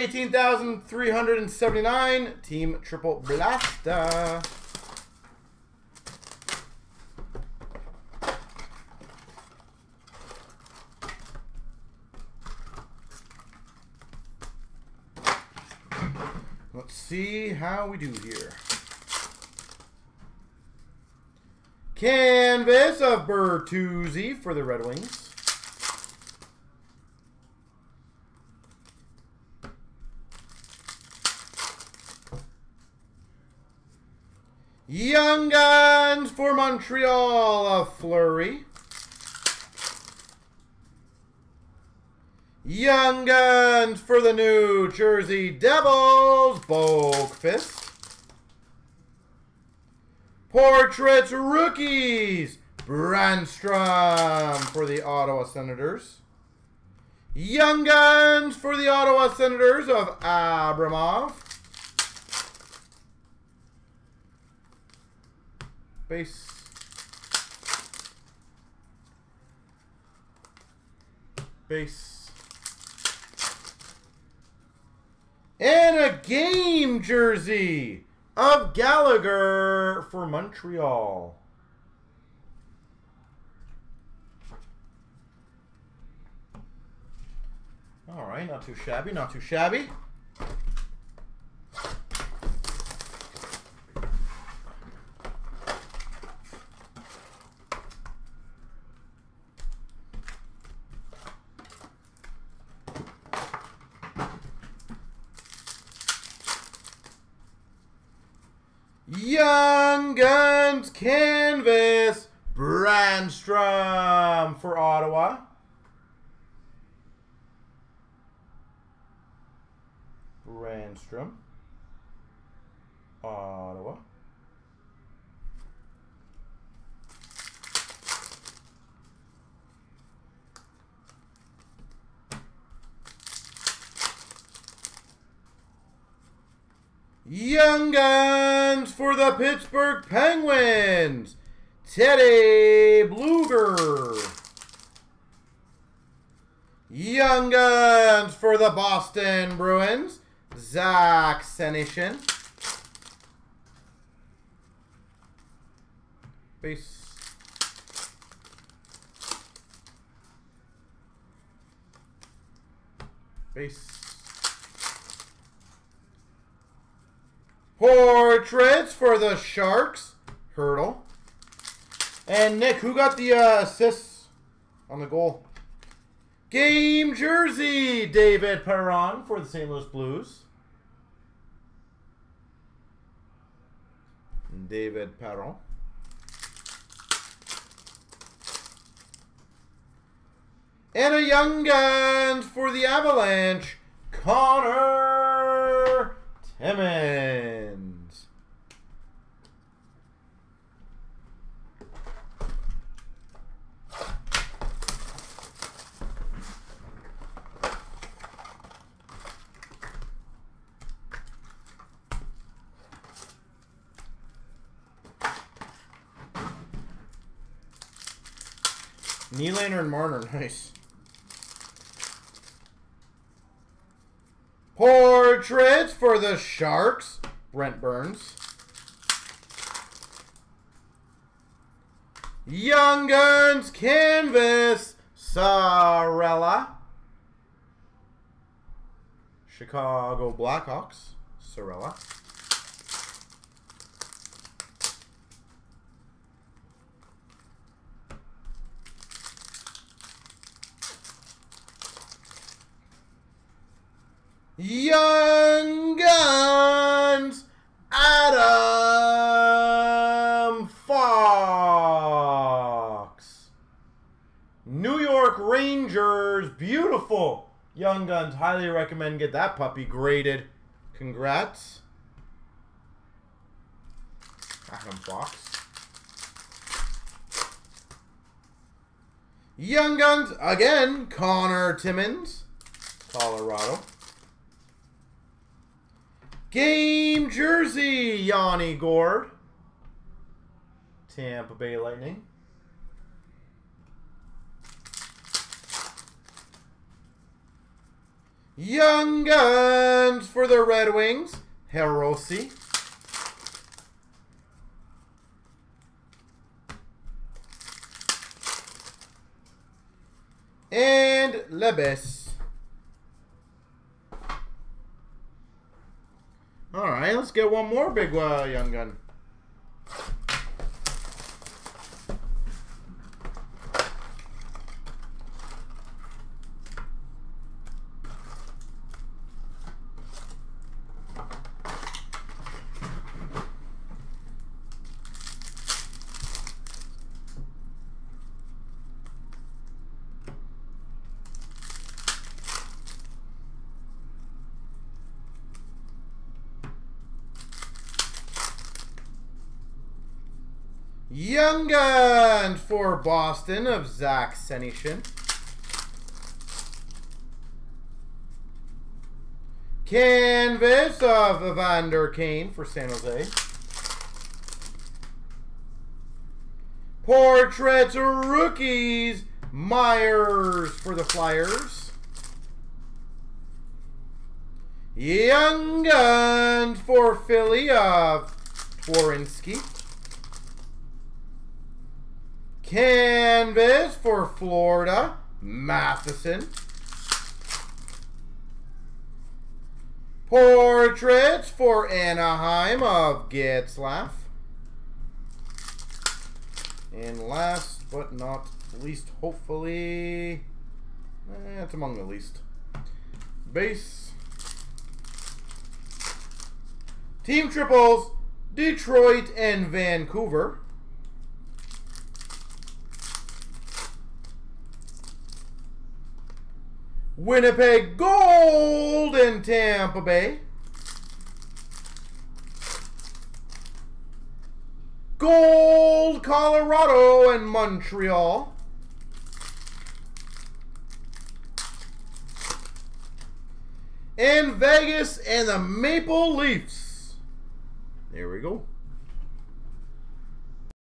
18,379. Team Triple Blasta. Let's see how we do here. Canvas of Bertuzzi for the Red Wings. Young Guns for Montreal of Fleury. Young Guns for the New Jersey Devils, Boqvist. Portraits Rookies, Brannstrom for the Ottawa Senators. Young Guns for the Ottawa Senators of Abramov. Base. Base. And a game jersey of Gallagher for Montreal. All right, not too shabby, not too shabby. Young Guns Canvas Brannstrom for Ottawa. Brannstrom. Ottawa. Young Guns for the Pittsburgh Penguins. Teddy Blueger. Young Guns for the Boston Bruins. Zach Senyshyn. Base. Base. Portraits for the Sharks. Hertl. And Nick, who got the uh, assists on the goal? Game jersey, David Perron for the St. Louis Blues. David Perron. And a Young Guns for the Avalanche, Connor Timmins. Nylander and Marner, nice. Portraits for the Sharks, Brent Burns. Young Guns Canvas, Sarella. Chicago Blackhawks, Sorella. Young Guns, Adam Fox. New York Rangers, beautiful. Young Guns, highly recommend get that puppy graded. Congrats. Adam Fox. Young Guns, again, Connor Timmins, Colorado. Game jersey, Yanni Gourde. Tampa Bay Lightning. Young Guns for the Red Wings, Hirose. And Lebes. All right, let's get one more big uh, Young Gun. Young Guns for Boston of Zach Senyshyn. Canvas of Evander Kane for San Jose. Portraits Rookies Myers for the Flyers. Young Guns for Philly of Twarynski. Canvas for Florida, Matheson. Portraits for Anaheim of Getzlaf. And last but not least, hopefully, eh, it's among the least. Base. Team triples, Detroit and Vancouver. Winnipeg Gold Tampa Bay. Gold Colorado and Montreal. And Vegas and the Maple Leafs. There we go.